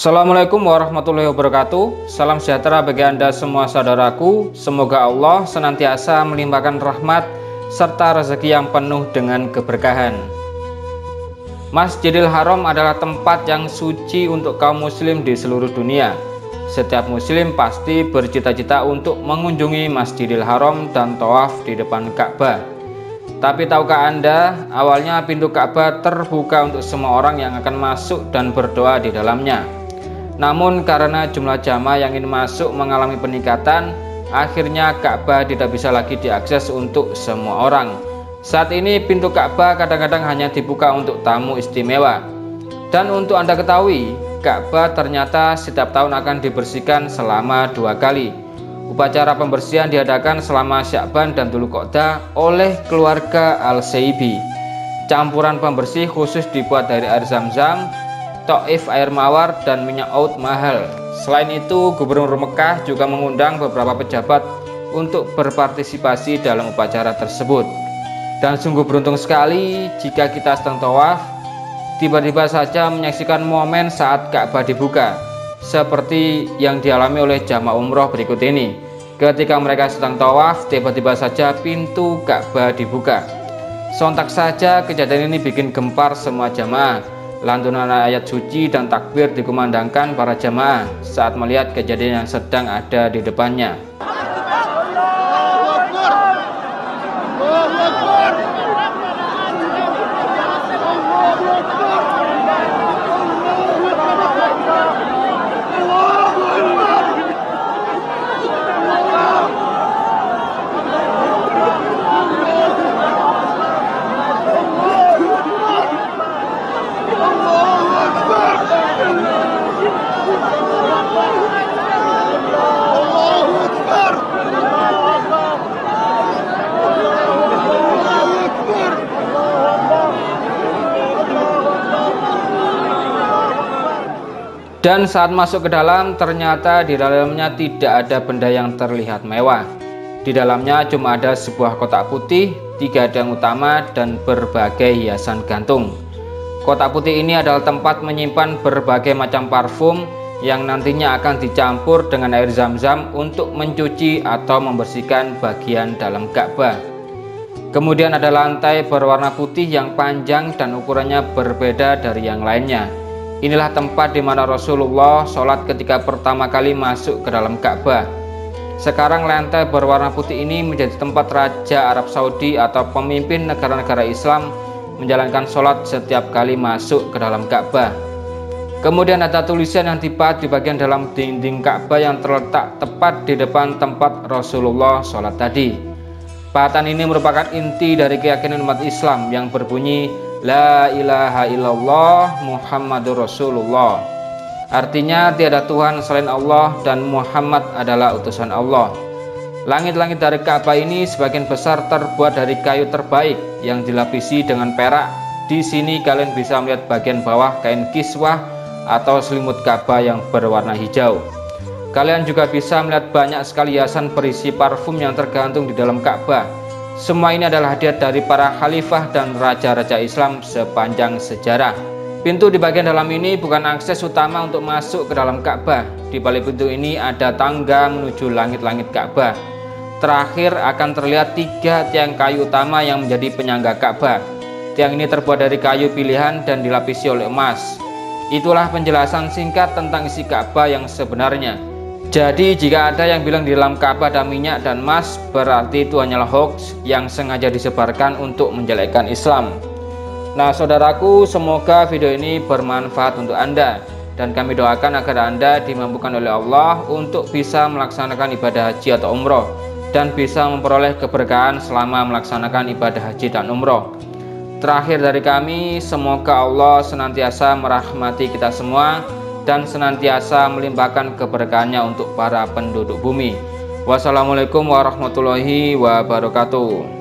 Assalamualaikum warahmatullahi wabarakatuh. Salam sejahtera bagi anda semua saudaraku. Semoga Allah senantiasa melimpahkan rahmat Serta rezeki yang penuh dengan keberkahan. Masjidil Haram adalah tempat yang suci untuk kaum muslim di seluruh dunia. Setiap muslim pasti bercita-cita untuk mengunjungi Masjidil Haram dan tawaf di depan Ka'bah. Tapi tahukah Anda, awalnya pintu Ka'bah terbuka untuk semua orang yang akan masuk dan berdoa di dalamnya. Namun karena jumlah jamaah yang ingin masuk mengalami peningkatan, akhirnya Ka'bah tidak bisa lagi diakses untuk semua orang. Saat ini pintu Ka'bah kadang-kadang hanya dibuka untuk tamu istimewa. Dan untuk Anda ketahui, Ka'bah ternyata setiap tahun akan dibersihkan selama dua kali. Upacara pembersihan diadakan selama Syakban dan Qa'dah oleh keluarga Al-Saibi. Campuran pembersih khusus dibuat dari air zam-zam Taif air mawar dan minyak oud mahal. Selain itu, Gubernur Mekah juga mengundang beberapa pejabat untuk berpartisipasi dalam upacara tersebut. Dan sungguh beruntung sekali jika kita sedang tawaf, tiba-tiba saja menyaksikan momen saat Ka'bah dibuka, seperti yang dialami oleh jamaah umroh berikut ini. Ketika mereka sedang tawaf, tiba-tiba saja pintu Ka'bah dibuka. Sontak saja kejadian ini bikin gempar semua jamaah Lantunan ayat suci dan takbir dikumandangkan para jamaah saat melihat kejadian yang sedang ada di depannya. Dan saat masuk ke dalam, ternyata di dalamnya tidak ada benda yang terlihat mewah. Di dalamnya cuma ada sebuah kotak putih, tiga dang utama, dan berbagai hiasan gantung. Kotak putih ini adalah tempat menyimpan berbagai macam parfum yang nantinya akan dicampur dengan air zam-zam untuk mencuci atau membersihkan bagian dalam Ka'bah. Kemudian ada lantai berwarna putih yang panjang dan ukurannya berbeda dari yang lainnya. Inilah tempat di mana Rasulullah sholat ketika pertama kali masuk ke dalam Ka'bah. Sekarang lantai berwarna putih ini menjadi tempat Raja Arab Saudi atau pemimpin negara-negara Islam menjalankan sholat setiap kali masuk ke dalam Ka'bah. Kemudian ada tulisan yang dipahat di bagian dalam dinding Ka'bah yang terletak tepat di depan tempat Rasulullah sholat tadi. Pahatan ini merupakan inti dari keyakinan umat Islam yang berbunyi La ilaha illallah Muhammadur Rasulullah Artinya tiada Tuhan selain Allah dan Muhammad adalah utusan Allah Langit-langit dari Ka'bah ini sebagian besar terbuat dari kayu terbaik yang dilapisi dengan perak. Di sini kalian bisa melihat bagian bawah kain kiswah atau selimut Ka'bah yang berwarna hijau. Kalian juga bisa melihat banyak sekali hiasan berisi parfum yang tergantung di dalam Ka'bah. Semua ini adalah hadiah dari para khalifah dan raja-raja Islam sepanjang sejarah. Pintu di bagian dalam ini bukan akses utama untuk masuk ke dalam Ka'bah. Di balik pintu ini ada tangga menuju langit-langit Ka'bah. Terakhir akan terlihat tiga tiang kayu utama yang menjadi penyangga Ka'bah. Tiang ini terbuat dari kayu pilihan dan dilapisi oleh emas. Itulah penjelasan singkat tentang isi Ka'bah yang sebenarnya. Jadi jika ada yang bilang di dalam Ka'bah ada minyak dan emas berarti itu hanyalah hoax yang sengaja disebarkan untuk menjelekkan Islam. Nah saudaraku semoga video ini bermanfaat untuk Anda dan kami doakan agar Anda dimampukan oleh Allah untuk bisa melaksanakan ibadah haji atau umroh dan bisa memperoleh keberkahan selama melaksanakan ibadah haji dan umroh. Terakhir dari kami, semoga Allah senantiasa merahmati kita semua dan senantiasa melimpahkan keberkahannya untuk para penduduk bumi. Wassalamualaikum warahmatullahi wabarakatuh.